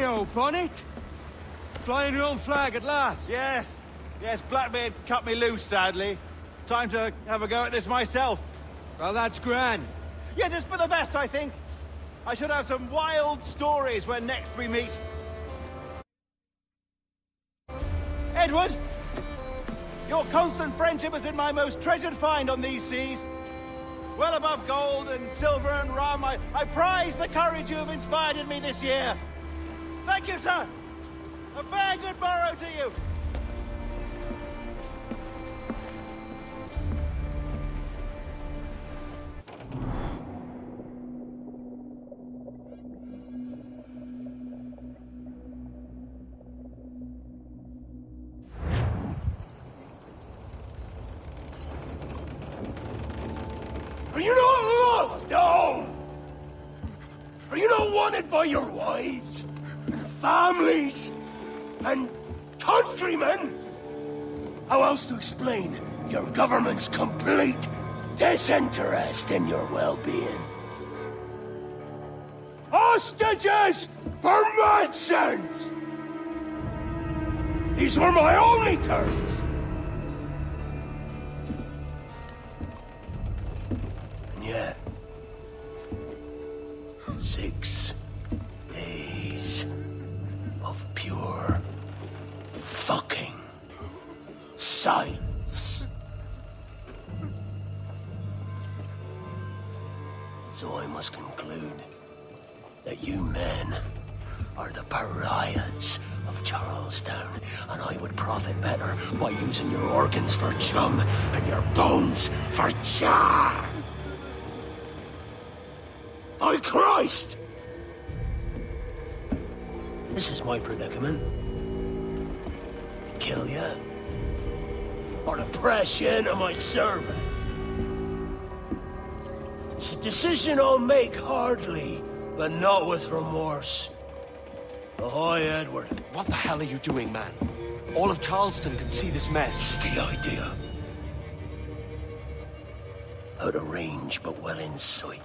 Hey-oh, Bonnet! Flying your own flag at last! Yes, yes, Blackbeard cut me loose, sadly. Time to have a go at this myself. Well, that's grand. Yes, it's for the best, I think. I should have some wild stories when next we meet. Edward! Your constant friendship has been my most treasured find on these seas. Well above gold and silver and rum, I, I prize the courage you have inspired in me this year. Thank you, sir. A fair good morrow to you. Are you not loved, no? Are you not wanted by your wives, families, and countrymen? How else to explain your government's complete disinterest in your well-being? Hostages for medicines! These were my only terms. And yet, your organs for chum and your bones for char. By Christ! This is my predicament. Kill you, or to press you into my service. It's a decision I'll make hardly, but not with remorse. Ahoy, Edward. What the hell are you doing, man? All of Charleston can see this mess. The idea. Out of range, but well in sight.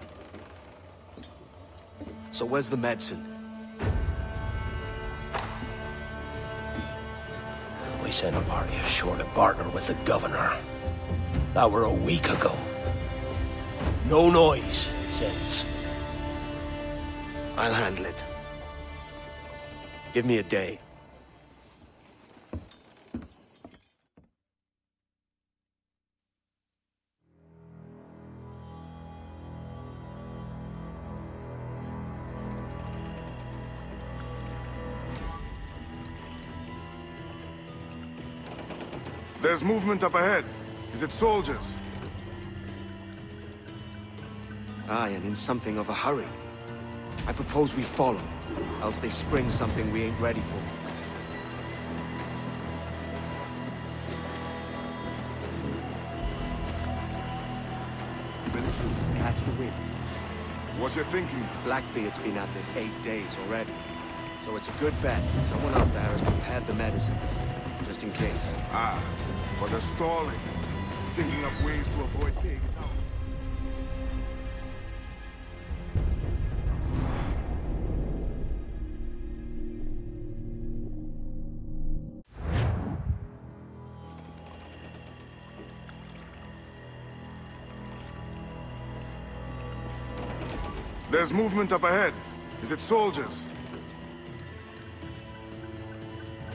So where's the medicine? We sent a party ashore to partner with the governor. That were a week ago. No noise since. I'll handle it. Give me a day. There's movement up ahead. Is it soldiers? Aye, and in something of a hurry. I propose we follow, else they spring something we ain't ready for. Catch the wind. What you thinking? Blackbeard's been at this eight days already. So it's a good bet that someone out there has prepared the medicines, just in case. Ah, but they're stalling. Thinking of ways to avoid paying it out. There's movement up ahead. Is it soldiers?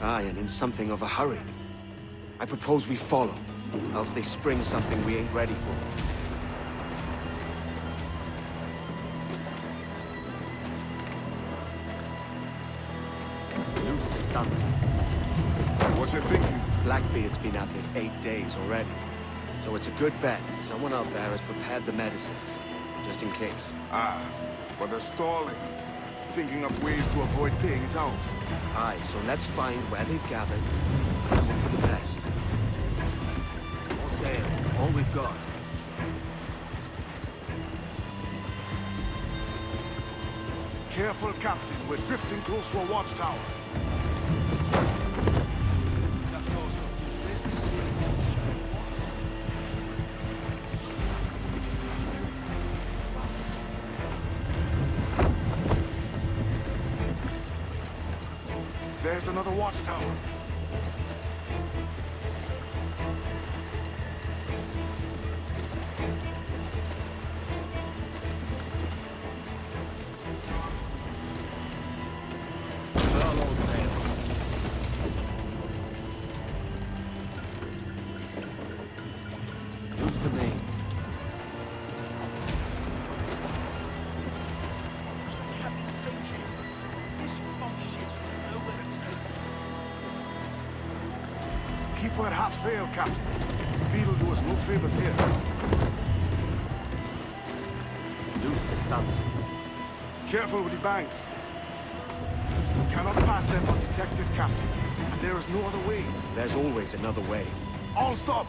Aye, and in something of a hurry. I propose we follow, else they spring something we ain't ready for. Loose the stunts. What you thinking? Blackbeard's been at this eight days already. So it's a good bet that someone out there has prepared the medicines, just in case. Ah, but they're stalling. Thinking of ways to avoid paying it out. Aye, so let's find where they've gathered and hope for the best. All sail, all we've got. Careful, Captain. We're drifting close to a watchtower. Sail, Captain. Speed will do us no favors here. Loose the stunsails. Careful with the banks. We cannot pass them undetected, Captain. And there is no other way. There's always another way. All stop!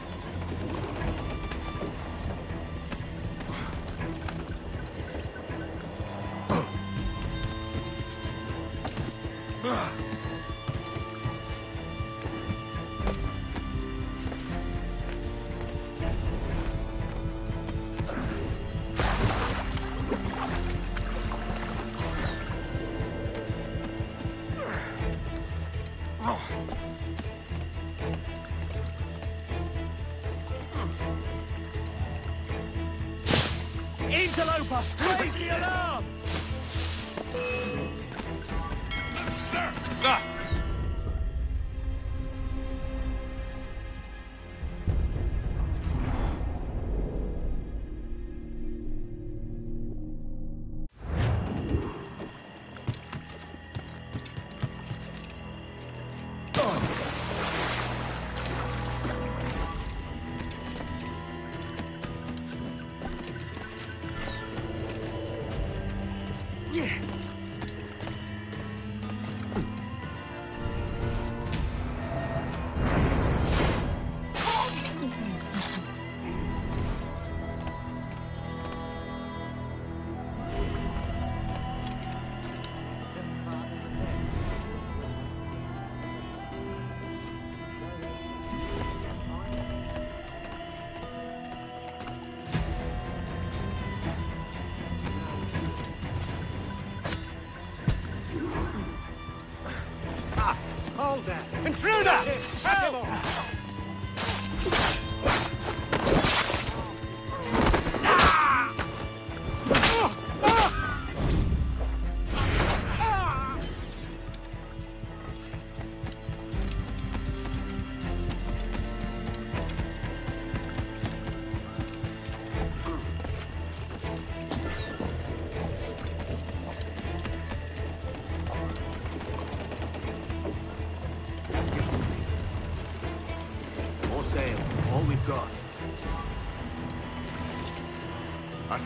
Interloper! Raise the alarm!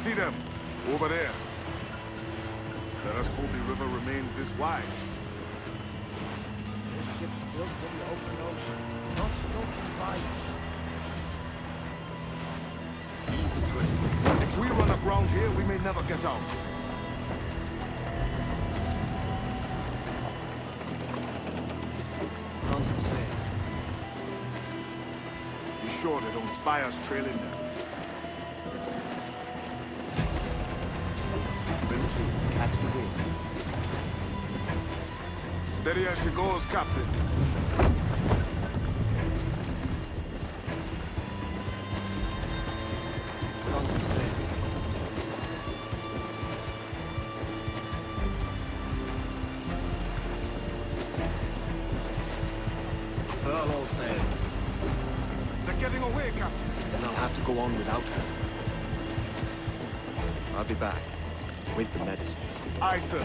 See them. Over there. Let us hope the river remains this wide. This ship's built for the open ocean, not stoked in bayous. Ease the train. If we run aground here, we may never get out. Constant sail. Eh? Be sure they don't spy us trailing them. Steady as she goes, Captain. Constant sail. Furl all sails. They're getting away, Captain. Then I'll have to go on without her. I'll be back. With the medicines. Aye, sir.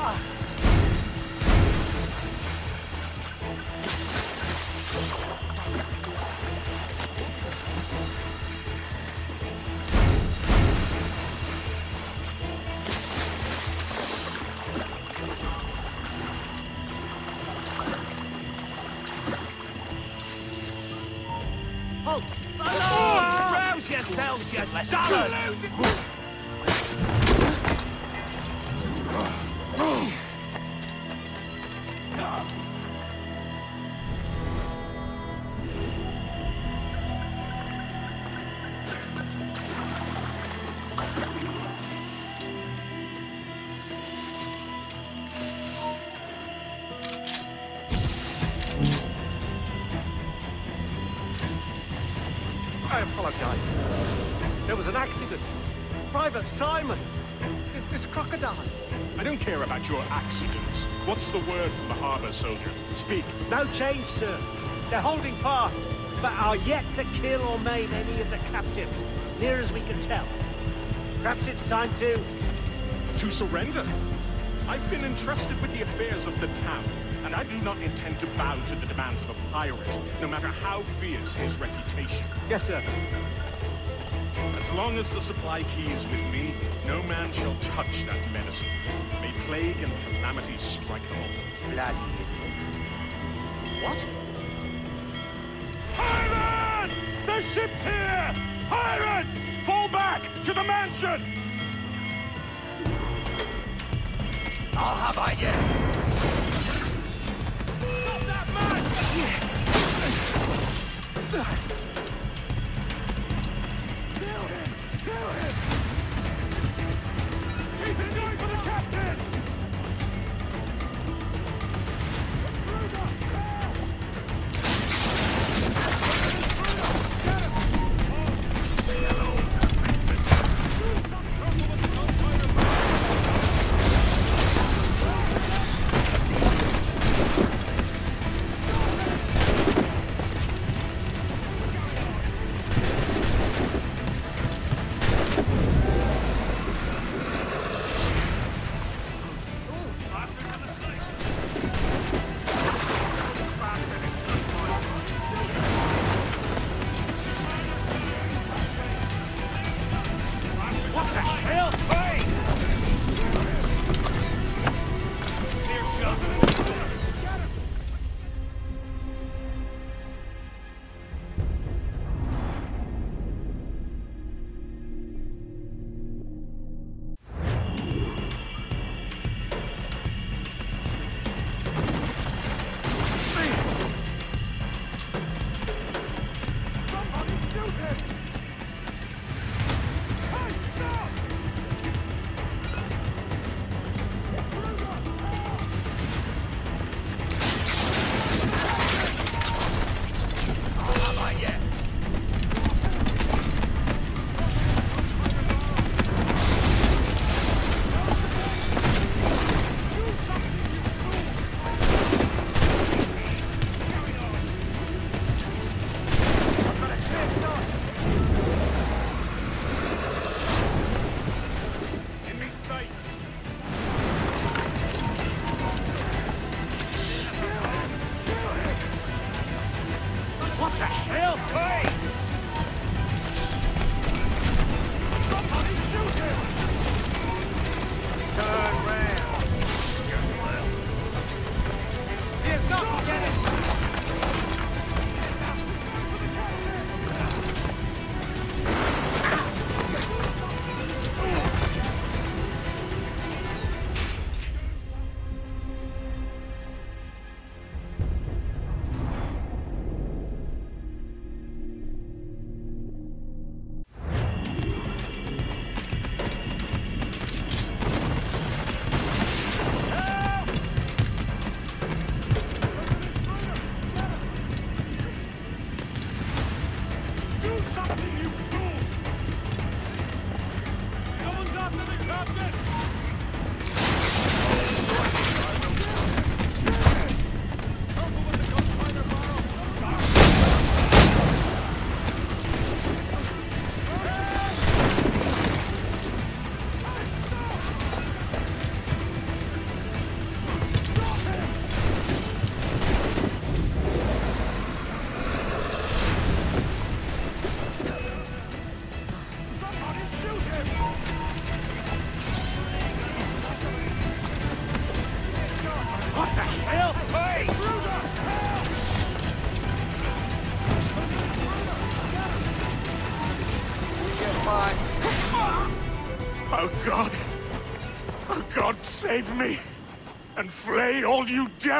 Rouse apologize. There was an accident. Private Simon. This, this crocodile. I don't care about your accidents. What's the word from the harbor, soldier? Speak. No change, sir. They're holding fast, but are yet to kill or maim any of the captives, near as we can tell. Perhaps it's time to... To surrender? I've been entrusted with the affairs of the town, and I do not intend to bow to the demands of a pirate, no matter how fierce his reputation. Yes, sir. As long as the supply key is with me, no man shall touch that medicine. May plague and calamity strike them all. Bloody What? Pirates! The ship's here! Pirates! Fall back! To the mansion! I'll have I Kill him! Kill him!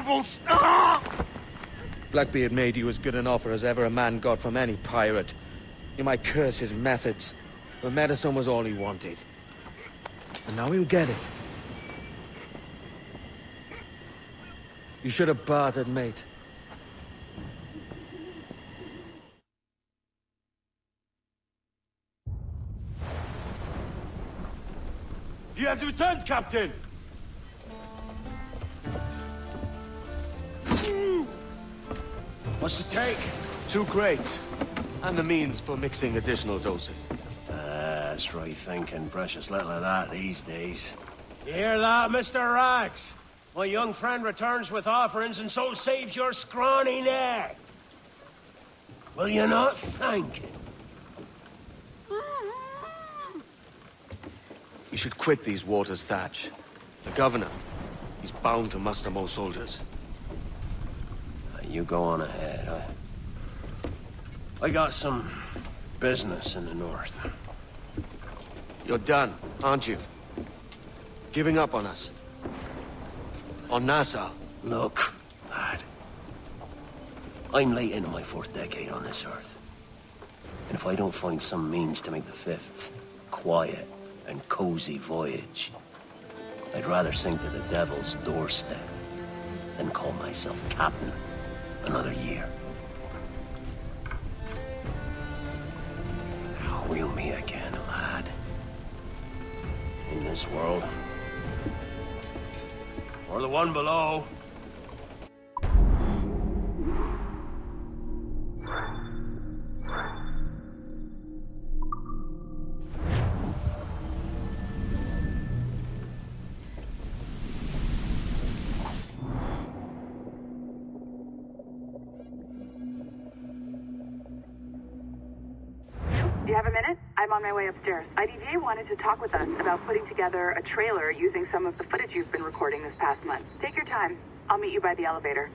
Devils. Ah! Blackbeard made you as good an offer as ever a man got from any pirate. You might curse his methods, but medicine was all he wanted. And now he'll get it. You should have bartered, mate. He has returned, Captain! What's the take? Two crates. And the means for mixing additional doses. That's right thinking. Precious little of that these days. You hear that, Mr. Rags? My young friend returns with offerings and so saves your scrawny neck. Will you not thank him? You should quit these waters, Thatch. The governor, he's bound to muster more soldiers. You go on ahead. I... I got some business in the north. You're done, aren't you? Giving up on us? On Nassau? Look, lad. I'm late into my fourth decade on this earth. And if I don't find some means to make the fifth quiet and cozy voyage, I'd rather sink to the devil's doorstep than call myself captain another year. We'll meet again, lad. In this world. Or the one below. Upstairs. IDJ wanted to talk with us about putting together a trailer using some of the footage you've been recording this past month. Take your time. I'll meet you by the elevator.